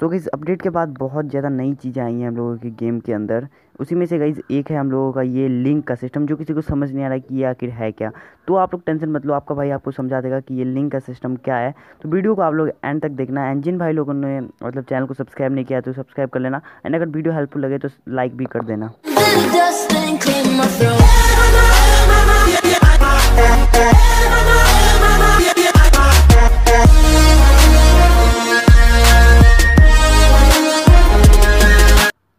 सो गई अपडेट के बाद बहुत ज़्यादा नई चीज़ें आई हैं हम लोगों के गेम के अंदर। उसी में से गई एक है हम लोगों का ये लिंक का सिस्टम जो किसी को समझ नहीं आ रहा कि ये आखिर है क्या। तो आप लोग टेंशन मत लो, आपका भाई आपको समझा देगा कि ये लिंक का सिस्टम क्या है। तो वीडियो को आप लोग एंड तक देखना है जिन भाई लोगों ने मतलब चैनल को सब्सक्राइब नहीं किया तो सब्सक्राइब कर लेना। एंड अगर वीडियो हेल्पफुल लगे तो लाइक भी कर देना।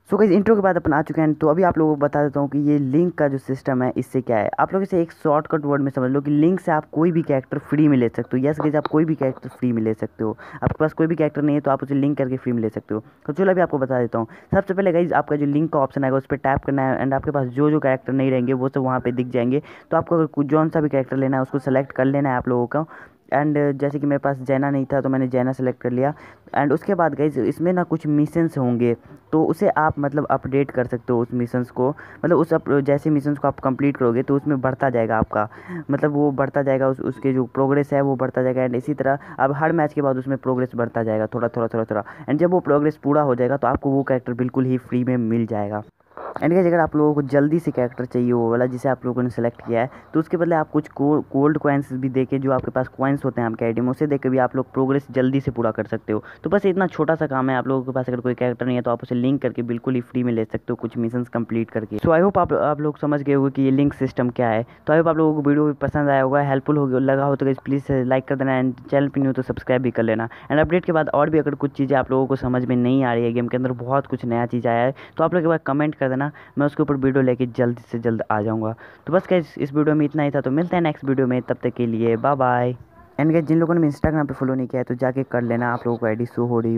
सो so, इंट्रो के बाद अपन आ चुके हैं। तो अभी आप लोगों को बता देता हूँ कि ये लिंक का जो सिस्टम है इससे क्या है? आप लोग इसे एक शॉर्टकट वर्ड में समझ लो कि लिंक से आप कोई भी कैरेक्टर फ्री में ले सकते हो। यस गई आप कोई भी कैरेक्टर फ्री में ले सकते हो। आपके पास कोई भी कैरेक्टर नहीं है तो आप उसे लिंक करके फ्री में ले सकते हो। तो चलो अभी आपको बता देता हूँ। सबसे पहले गई आपका जो लिंक का ऑप्शन आएगा उस पर टैप करना है एंड आपके पास जो जो कैरेक्टर नहीं रहेंगे वो सब वहाँ पर दिख जाएँगे। तो आपको अगर जौन सा भी कैरेक्टर लेना है उसको सेलेक्ट कर लेना है आप लोगों का। एंड जैसे कि मेरे पास जैना नहीं था तो मैंने जैना सेलेक्ट कर लिया। एंड उसके बाद गई इसमें ना कुछ मिशंस होंगे तो उसे आप मतलब अपडेट कर सकते हो उस मिशंस को। मतलब उस अप, जैसे मिशंस को आप कंप्लीट करोगे तो उसमें बढ़ता जाएगा आपका। मतलब वो बढ़ता जाएगा उस उसके जो प्रोग्रेस है वो बढ़ता जाएगा। एंड इसी तरह अब हर मैच के बाद उसमें प्रोग्रेस बढ़ता जाएगा थोड़ा थोड़ा थोड़ा थोड़ा। एंड जब वो प्रोग्रेस पूरा हो जाएगा तो आपको वो कैरेक्टर बिल्कुल ही फ्री में मिल जाएगा। एंड गाइज़ अगर आप लोगों को जल्दी से कैरेक्टर चाहिए वो वाला जिसे आप लोगों ने सेलेक्ट किया है तो उसके बदले आप कुछ कोल्ड कॉइन्स भी देके जो आपके पास कॉइन्स होते हैं आपके आईडी में, उसे देख भी आप लोग प्रोग्रेस जल्दी से पूरा कर सकते हो। तो बस इतना छोटा सा काम है, आप लोगों के पास अगर कोई कैरेक्टर नहीं है तो आप उसे लिंक करके बिल्कुल ही फ्री में ले सकते हो कुछ मिशन कंप्लीट करके। सो आई होप आप आप लोग समझ गए होंगे कि ये लिंक सिस्टम क्या है। तो आई होप आप लोगों को वीडियो भी पसंद आया होगा हेल्पफुल हो लगा हो तो प्लीज़ लाइक कर देना एंड चैनल पर नहीं हो तो सब्सक्राइब भी कर लेना। एंड अपडेट के बाद और भी अगर कुछ चीज़ें आप लोगों को समझ में नहीं आ रही है गेम के अंदर बहुत कुछ नया चीज़ आया है तो आप लोग एक बार कमेंट कर देना। मैं उसके ऊपर वीडियो लेके जल्द से जल्द आ जाऊँगा। तो बस क्या इस वीडियो में इतना ही था। तो मिलते हैं नेक्स्ट वीडियो में। तब तक के लिए बाय बाय एंड जिन लोगों ने इंस्टाग्राम पर फॉलो नहीं किया है तो जाके कर लेना। आप लोगों को आईडी शो हो रही